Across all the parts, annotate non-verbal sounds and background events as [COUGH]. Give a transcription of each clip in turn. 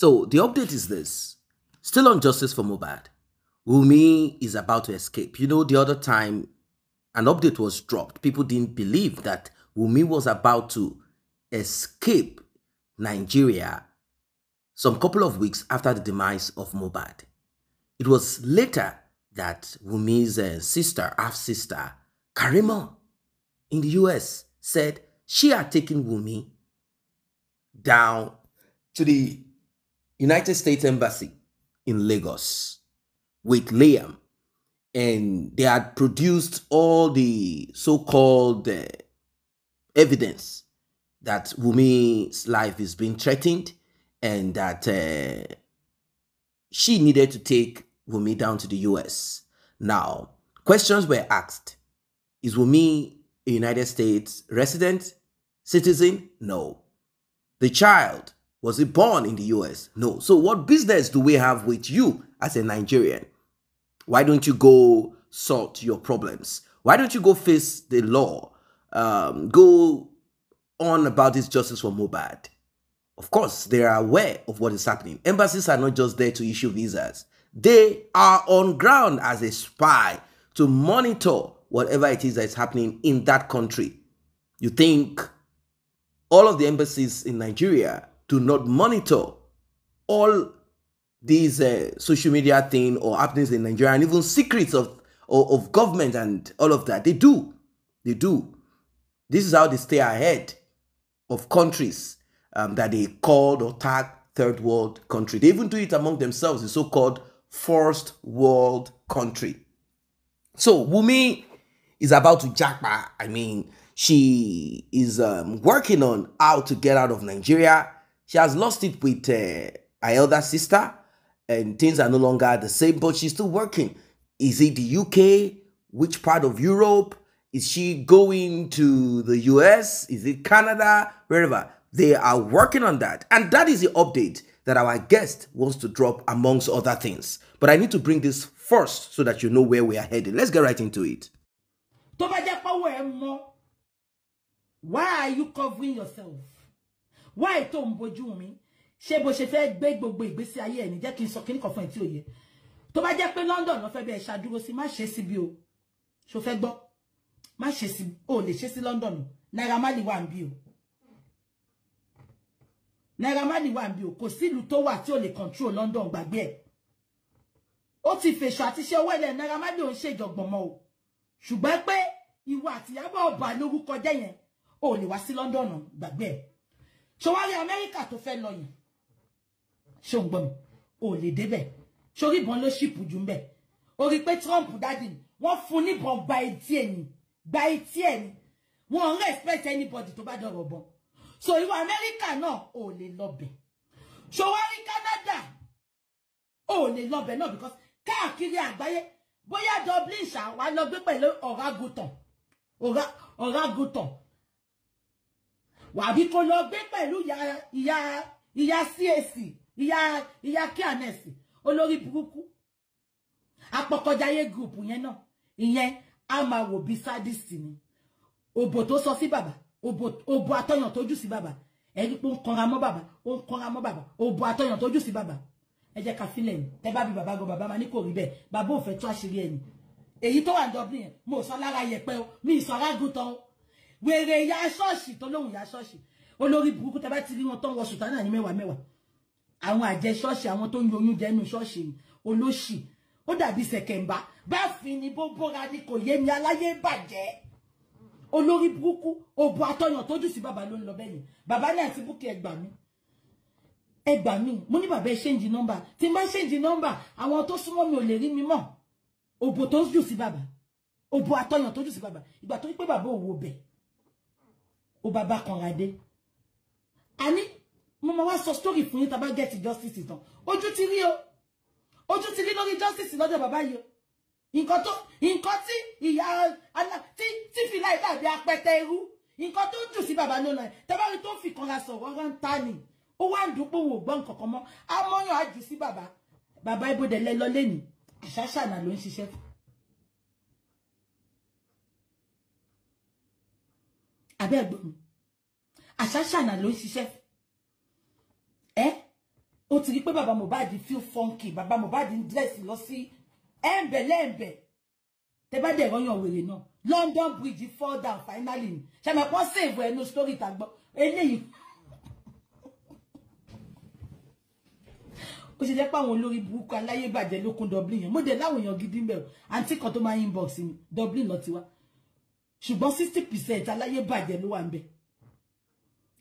So the update is this. Still on justice for Mohbad. Wunmi is about to escape. You know, the other time an update was dropped, people didn't believe that Wunmi was about to escape Nigeria some couple of weeks after the demise of Mohbad. It was later that Wunmi's uh, sister, half sister, Karima, in the US, said she had taken Wunmi down to the United States Embassy in Lagos with Liam, and they had produced all the so-called uh, evidence that Wunmi's life is being threatened and that uh, she needed to take Wunmi down to the US. Now, questions were asked. Is Wunmi a United States resident? Citizen? No. The child, was he born in the US? No. So what business do we have with you as a Nigerian? Why don't you go sort your problems? Why don't you go face the law? Um, go on about this justice for Mohbad. Of course, they are aware of what is happening. Embassies are not just there to issue visas. They are on ground as a spy to monitor whatever it is that is happening in that country. You think all of the embassies in Nigeria do not monitor all these uh, social media thing or happenings in Nigeria and even secrets of, of, of government and all of that. They do. They do. This is how they stay ahead of countries um, that they called or tagged third world country. They even do it among themselves, the so-called first world country. So Wunmi is about to jackpot. I mean, she is um, working on how to get out of Nigeria. She has lost it with uh, her elder sister, and things are no longer the same, but she's still working. Is it the UK? Which part of Europe? Is she going to the US? Is it Canada? Wherever. They are working on that. And that is the update that our guest wants to drop amongst other things. But I need to bring this first so that you know where we are heading. Let's get right into it. Why are you covering yourself? Why tó ń bojú mi? Ṣé bó ṣe fẹ́ gbé gbogbo ìgbésí ayé ẹ̀ ní jẹ́ kí n sọ kíní kan fún ẹ tí ò yẹ. Tó bá jẹ́ pé London ló fẹ́ bẹ́ẹ̀ ṣàdúró sí má ṣe síbi o. Ṣo fẹ́ gbọ́? Má ṣe sí o lè ṣe sí London. Naira Marley wà ń bí o. Naira Marley wà ń bí o. Kò sí ìlú tó wà tí ò lè control London gbàgbé ẹ̀. Ó ti fèsò àti ṣe owó ilẹ̀ Naira Marley ò ń ṣèjọ̀gbọ̀n mọ́ o. Ṣùgbọ́n pé ìwà àtìyábọ̀ ọba lórúkọ jẹ́ yẹn lè wá sí London gbàgbé ẹ̀. Ṣé wá rí Amẹ́ríkà tó fẹ́ lọ yẹn? Ṣé ò ń gbọ́ mi? Ò lè débẹ̀. Ṣorí ìbọn ló ṣìpù jù ń bẹ̀. Ó rí pé Trump dádì wọ́n fún níbọn gba etí ẹ̀ ni gba etí ẹ̀ ni wọ́n respect anybody tó bá dọ̀rọ̀ bọ̀ so irú Amẹ́ríkà náà ò lè lọ́bẹ̀ so wá rí Canada ò lè lọ́bẹ̀ náà because káàkiri àgbáyé bóyá Dublin ṣá wà lọ gbé pẹ̀lú ọ̀rágùtàn ọ̀rágùtàn wàbí kó lọ gbé pẹ̀lú ìyá ìyá ìyá CAC ìyá ìyá kíánẹ́sì olórí burúkú. Apọkọjáyé group yẹn náà ìyẹn a máa wò bí sádìsì ni. Òbò tó sọ sí bàbá òbò àtọyàn tó jù sí bàbá. Ẹni pé ó ń kanra mọ́ bàbá ó ń kanra mọ́ bàbá. Òbò àtọyàn tó jù sí bàbá. Ẹ jẹ́ ká filẹ̀ ni. Ẹ bá bí bàbá gan bàbá máa ní kò rí bẹ́ẹ̀. Bàbá ò fẹ́ tó àṣírí ẹ̀ ni. Èyí tó wà ní Dublin yẹn mo sọ lára yẹpẹ o mi ìsọ arágùntàn o wèrè ìyá ṣọ́ọ̀ṣì tó lóhùn ìyá ṣọ́ọ̀ṣì. Olórí burúkú tẹ bá ti rí wọn tó ń wọ sùtánà ní mẹ́wàá mẹ́wàá. Àwọn àjẹ ṣọ́ọ̀ṣì àwọn tó ń yoyún jẹ́nu ṣọ́ọ̀ṣì olóṣì. Ó dàbí sẹ̀kẹ̀mbá bá fi ni bó bóra ni kò yé mi aláyé bàjẹ́. Olórí burúkú òbò àtọyàn tójú sí bàbá ló ń lọ bẹ́ẹ̀ yẹn. Bàbá ní àti búkì ẹgbà mi ẹgbà mi mo ní bàbá ẹ ṣéǹjì nọ́mbà tí n bá ṣéǹjì nọ́mbà àwọn tó súnmọ́ mi ò lè rí mi mọ́. Òbò tó jù sí bàbá. Òbò àtọyàn tójú sí bàbá. Ìgbà tó ní pé bàbá òwò bẹ̀ ó bàbá kanra dé àní mo máa wá sọ story fún yín tá bá get justice tán. Ojú ti rí o. Ojú ti rí lórí justice lọ́dọ̀ bàbá yìí o. Nǹkan tó nǹkan tí ìyá alá tí tí fìlà ìdàbí apẹtẹ irú nǹkan tó jù sí bàbá lónà ẹ tẹ́bárí tó fi kanra sọ̀rọ̀ ọ̀rọ̀ ń ta ni. Ó wá ń dúpọ̀ wò gbọ́ nǹkan kan mọ́. Amọ́yàn á jù sí bàbá. Bàbá ibodè lẹ lọ lẹ́nu àṣàṣànà ló ń ṣiṣẹ́. fún. Abẹ́ ẹ̀gbọ́n mi. Àṣàṣànà ló ń ṣiṣẹ́. Ẹ ó ti rí pé bàbá Mohbad feel funky bàbá Mohbad ń dírẹ́sì lọ sí ẹ̀ǹbẹ̀ lẹ́ǹbẹ̀. Tẹ bá dẹ̀ rọ́yàn wèrè náà London Bridge fall down finally ni. Ṣàmẹ̀pọ̀ save ẹnu story tàgbọ́ eléyìí. Ó ṣe jẹ́ pé àwọn olórí burúkú aláyébàjẹ́ ló kún Dublin yẹn. Mo dẹ̀ láwọn èèyàn gidi mbẹ̀ àǹtí kan tó máa ń inbox mi Dublin lọ ti wá ṣùgbọ́n sixty percent aláyébàjẹ́ ló wà ń bẹ̀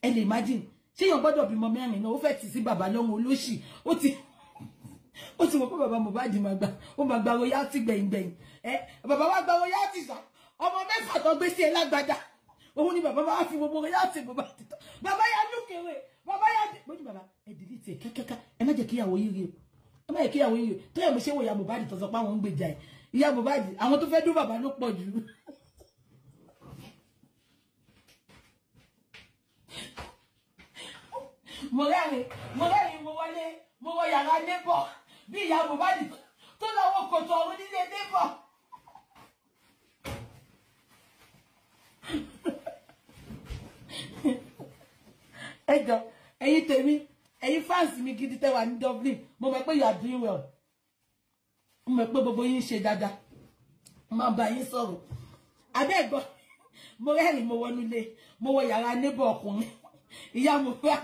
ẹ lè imagine. Ṣé èèyàn gbọ́dọ̀ bímọ mẹ́rin náà? Ó fẹ́ tì sí bàbá lọ́hùn olóṣì. Ó ti ó ti mọ̀ pé bàbá Mohbad máa gbà ó máa gba royalty gbẹ̀yìngbẹ̀yìn. Ẹ bàbá wa gba royalty sá. Ọmọ mẹ́fà tó gbé sí ẹ lágbádá òun ni bàbá wa fi gbogbo royalty bàbá títọ́ bàbá yà lókèrè bàbá dé mo ní bàbá ẹ dìlítì ẹ kẹ́kẹ́kẹ́. Ẹ má jẹ́ kí ìyàwó yìí rí o. Ẹ má jẹ́ kí ìyàwó yìí rí o. Tó yẹ mo ṣe wo ìyá Mohbad tó sọ pé àwọn ń gbèjà ẹ. Ìyá Mohbad àwọn tó fẹ́ dún bàbá ló pọ̀ jù mo rẹ́rìn mo wọlé mo wọ yàrá nébọ̀ bí ìyá Mohbad tó lọ́wọ́ kòtò ọ̀run nílé nébọ̀. ẹ jọ ẹ̀yin tèmi ẹ̀yin fans mi gidi tẹ́ wà ní Dublin mo mọ̀ pé you are doing well. Mo mọ̀ pé gbogbo yín ṣe dáadáa. Mo máa bá yín sọ̀rọ̀. Abẹ́ẹ̀gbọ́ mo rẹ́rìn mo wọnú ilé mo wọ yàrá nébọ̀ ọkùnrin ìyá Mohbad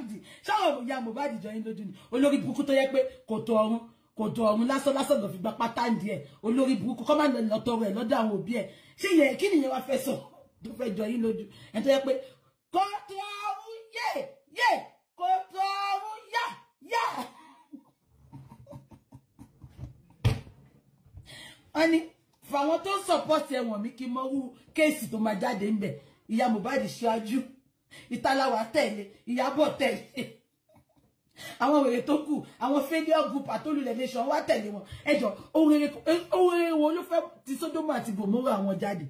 ṣáwọn ìyá Mohbad jọ yín lójú ni? Olórí burúkú tó yẹ pé kò tó ọrùn kò tó ọrùn lásán lásán lọ fi gba pátá ndí ẹ. Olórí burúkú kọ́ máa lọ tọrọ ẹ lọ́dọ̀ àwọn òbí ẹ. Ṣé yẹ kí nìyẹn wá fẹ́ sọ tó fẹ́ jọ yín lójú? Ẹ tó yẹ pé kò tó ọrùn yé yé kò tó ọrùn yá yá. wọ́n ní fàwọn tó ń sọ̀pọ̀tì ẹ̀wọ̀n mi kí mọ́rú kéèsì tó máa jáde ń bẹ̀. Ìyá ìtàláwà tẹ̀lé ìyábọ̀ tẹ̀lé. Àwọn wèrè tó kù àwọn failure group àtolulẹ̀ nation wá tẹ̀lé wọn. Ẹjọ́ ohun rere wo ló fẹ́ ti Sódómù àti Gòmórà àwọn jáde?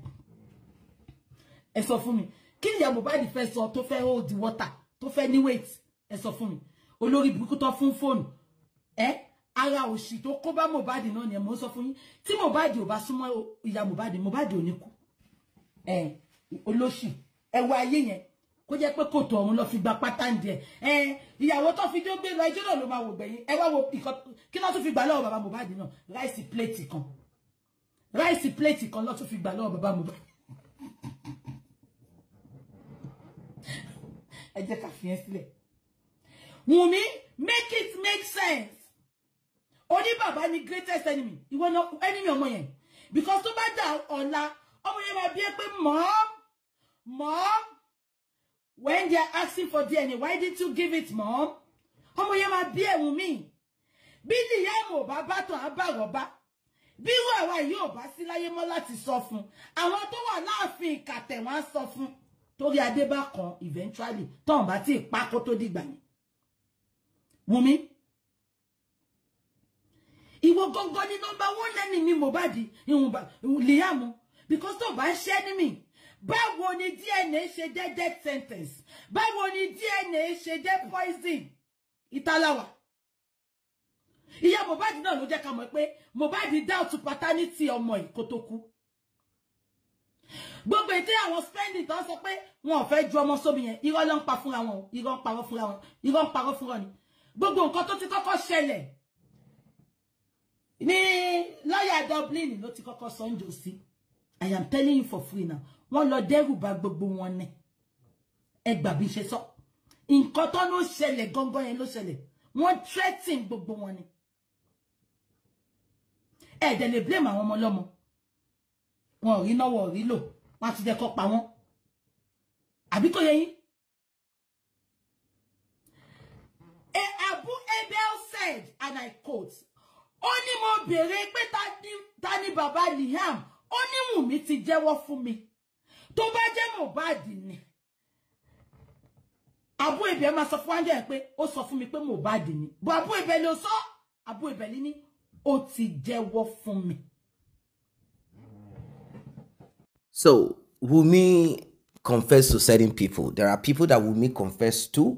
Ẹ sọ fún mi kí ni ìyá Mohbad fẹ́ sọ tó fẹ́ hold water tó fẹ́ ní weight? Ẹ sọ fún mi. Olórí burúkú tó fún fóònù. Ẹ ara òṣì tó kó bá Mohbad náà ni ẹ mọ̀ ń sọ fún yín. Tí Mohbad ò bá súnmọ́ ìyá Mohbad Mohbad ò ní kú. Ẹ olóṣì ẹ wá ayé yẹn kó jẹ́ pé kòtò ọ̀hún lọ fi gba pátá ń díẹ̀ ẹ ìyàwó tó fi dé gbé lọ ẹjọ́ náà ló máa wò gbẹ̀yìn. Ẹ wá wo kí ló tún fi gbà lọ́wọ́ bàbá Mohbad náà? Ráìsì pléètì kan. Ráìsì pléètì kan ló tún fi gbà lọ́wọ́ bàbá Mohbad. ẹ jẹ́ ká fi yẹn sílẹ̀. Wùnmí make it make sense. Oní bàbá ni greatest enemy. Ìwọ náà enemy ọmọ yẹn. Because tó bá dà ọ̀la ọmọ yẹn máa bí ẹ pé mom mom when they are asking for DNA why didn't you give it mom? Ọmọ yẹn máa bí ẹ̀wùn mi. Bí nìyẹn ò bá bá tàn á bá rọ̀bá bí irú àwa yìí ò bá sí láyé mọ́ láti sọ fún. Àwọn tó wà láàfin ìkàtẹ̀ wọn á sọ fún. Torí adé bá kan eventually tọ́hún bá tí ì pa kó tó dìgbà yẹn. Wùnmí ìwọ gangan nọ́mbà wọn lẹ́ni mi Mohbad ìhùn Liam because tó bá ní mi báwo ni DNA ṣe jẹ́ death sentence? Báwo ni DNA ṣe jẹ́ poison? Ìtàláwà. Ìyá Mohbad náà ló jẹ́ ká mọ̀ pé Mohbad doubt paternity ọmọ yìí kó tó kú. Gbogbo ètò àwọn spending tó ń sọ pé wọn ò fẹ́ ju ọmọ sómi yẹn irọ́ ló ń pa fúnra wọn irọ́ ń parọ́ fúnra wọn irọ́ ń parọ́ fúnra ni. Gbogbo nǹkan tó ti kọ́kọ́ ṣẹlẹ̀ ní lọ́ọ̀yà Dublin ló ti kọ́kọ́ sọ ń jò sí. I am telling you for free now wọ́n lọ dẹ́rù bà gbogbo wọn ní ẹ gbà bí ṣe sọ. Nǹkan tó ló ṣẹlẹ̀ gangan yẹn ló ṣẹlẹ̀. Wọ́n threaten gbogbo wọn ni. Ẹ dẹ̀ lè blame àwọn ọmọ ọlọ́mọ. Wọn ò rí náwó rí lò. Wọ́n ti jẹ́ kó pa wọ́n. Àbí kò yẹ yín. Abu Abel said and I quote ó ní mo béèrè pé ta ni bàbá Liam ó ní Wùnmí ti jẹ́wọ́ fún mi tó bá jẹ́ ni máa sọ fún Angel pé ó sọ fún mi pé ni bó Ebel ló sọ Ebel ní ó ti jẹ́wọ́ fún mi. So Wunmi confessed to certain people. There are people that Wunmi confessed to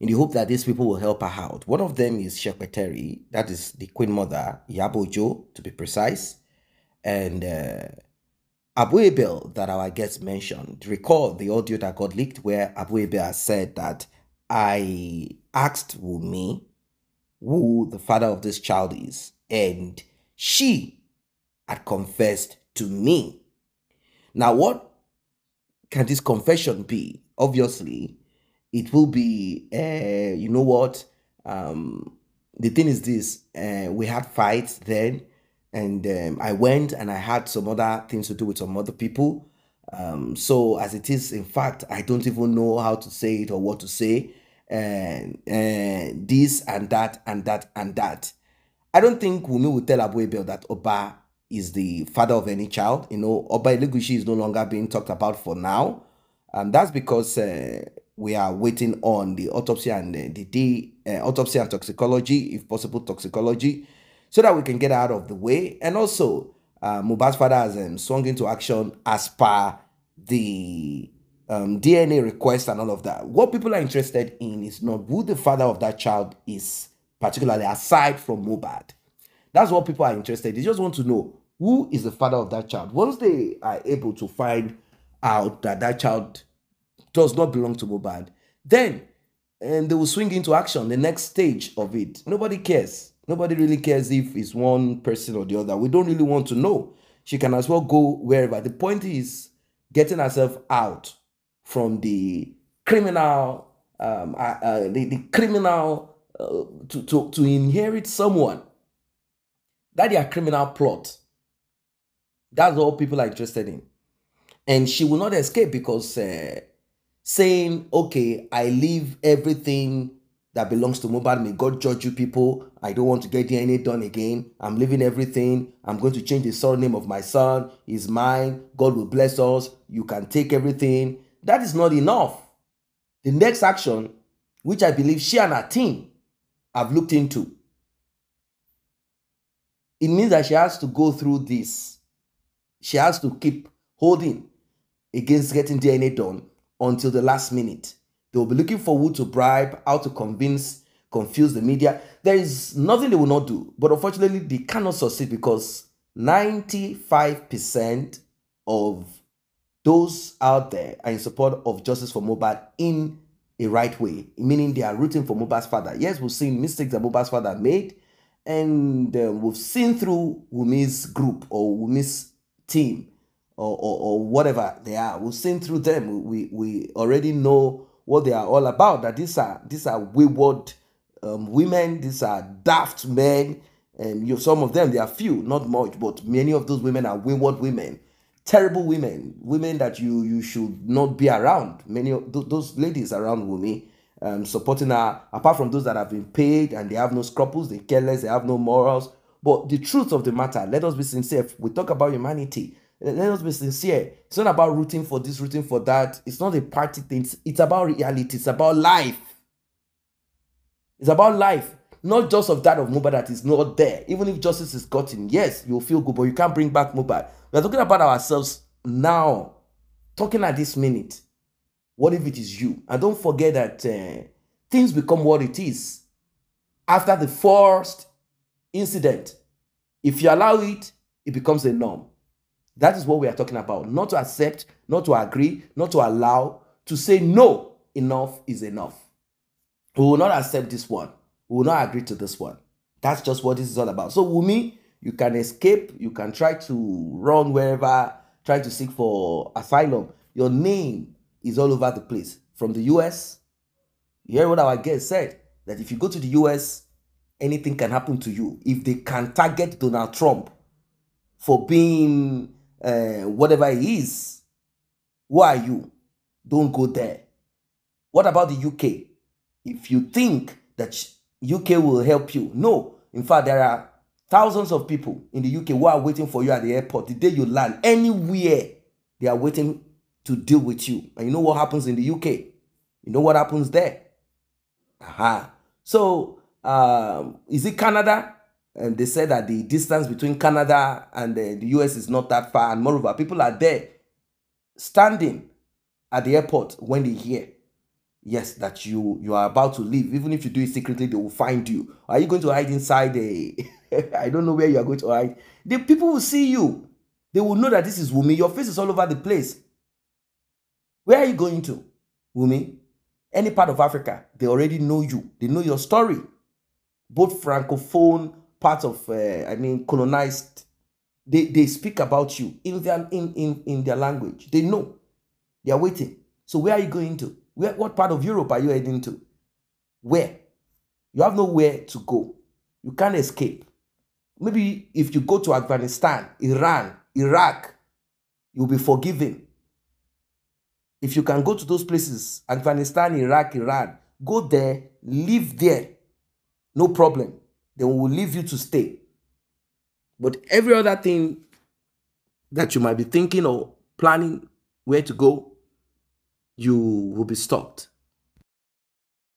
in the hope that these people will help her out. One of them is Shekpeteri, that is the Queen Mother, Iyabo Ojo to be precise, and uh, Abu that our guest mentioned. Recall the audio that got leaked where Abu said that I asked Wunmi who the father of this child is. And she had confessed to me. Now, what can this confession be? Obviously, it will be, uh, you know what? Um, the thing is this uh, we had fights then, and um, I went and I had some other things to do with some other people. Um, so, as it is, in fact, I don't even know how to say it or what to say and, and this and that and that and that. I don't think Wunmi will tell Abu Abel that Oba is the father of any child. You know, Oba Elegushi is no longer being talked about for now. And that's because uh, we are waiting on the autopsy and uh, the D, uh, autopsy and toxicology, if possible, toxicology, so that we can get out of the way. And also, uh, Mohbad's father has um, swung into action as per the um, DNA request and all of that. What people are interested in is not who the father of that child is, particularly aside from Mohbad. That's what people are interested in. They just want to know who is the father of that child. Once they are able to find out that that child does not belong to Mohbad, then and they will swing into action the next stage of it. Nobody cares. Nobody really cares if it's one person or the other. We don't really want to know. She can as well go wherever. The point is getting herself out from the criminal um, uh, uh, the, the criminal uh, to, to, to inherit someone that their criminal plot that's all people are interested in and she will not escape because uh, saying okay i leave everything that belongs to Mohbad. May God judge you people. I don't want to get DNA done again. I'm leaving everything. I'm going to change the surname of my son. He's mine. God will bless us. You can take everything. That is not enough. The next action, which I believe she and her team have looked into, it means that she has to go through this. She has to keep holding against getting DNA done until the last minute. They will be looking for who to bribe, how to convince, confuse the media. There is nothing they will not do. But unfortunately, they cannot succeed because 95% of those out there are in support of justice for Mohbad in a right way, meaning they are rooting for Mohbad's father. Yes, we've seen mistakes that Mohbad's father made, and uh, we've seen through Wunmi's group or Wunmi's team or, or, or, whatever they are. We've seen through them. We, we already know what they are all about. That these are these are wayward um, women. These are daft men. And you, some of them, they are few, not much, but many of those women are wayward women terrible women, women that you you should not be around. Many of th- those ladies around Wunmi, um, supporting her. Apart from those that have been paid and they have no scruples, they care less, they have no morals. But the truth of the matter, let us be sincere. If we talk about humanity. Let us be sincere. It's not about rooting for this, rooting for that. It's not a party thing. It's, it's about reality. It's about life. It's about life. Not just of that of Mohbad that is not there. Even if justice is gotten, yes, you'll feel good, but you can't bring back Mohbad. We're talking about ourselves now, talking at this minute. What if it is you? And don't forget that uh, things become what it is after the first incident. If you allow it, it becomes a norm. That is what we are talking about. Not to accept, not to agree, not to allow, to say no, enough is enough. We will not accept this one. We will not agree to this one. That's just what this is all about. So, Wunmi, you can escape, you can try to run wherever, try to seek for asylum. Your name is all over the place. From the US, you hear what our guest said that if you go to the US, anything can happen to you. If they can target Donald Trump for being uh, whatever he is, who are you? Don't go there. What about the UK? If you think that UK will help you, no. In fact, there are Thousands of people in the UK who are waiting for you at the airport. The day you land, anywhere, they are waiting to deal with you. And you know what happens in the UK? You know what happens there? Aha. So, um, is it Canada? And they said that the distance between Canada and the, the US is not that far. And moreover, people are there standing at the airport when they hear yes that you you are about to leave. Even if you do it secretly they will find you. Are you going to hide inside a [LAUGHS] i don't know where you are going to hide. The people will see you. They will know that this is wumi your face is all over the place. Where are you going to wumi any part of africa they already know you. They know your story. Both francophone part of uh, I mean colonized. They they speak about you in their in, in in their language. They know. They are waiting. So where are you going to? Where what part of Europe are you heading to? Where? You have nowhere to go. You can't escape. Maybe if you go to Afghanistan, Iran, Iraq, you'll be forgiven. If you can go to those places, Afghanistan, Iraq, Iran, go there, live there, no problem. Then we will leave you to stay. But every other thing that you might be thinking or planning where to go, you will be stopped.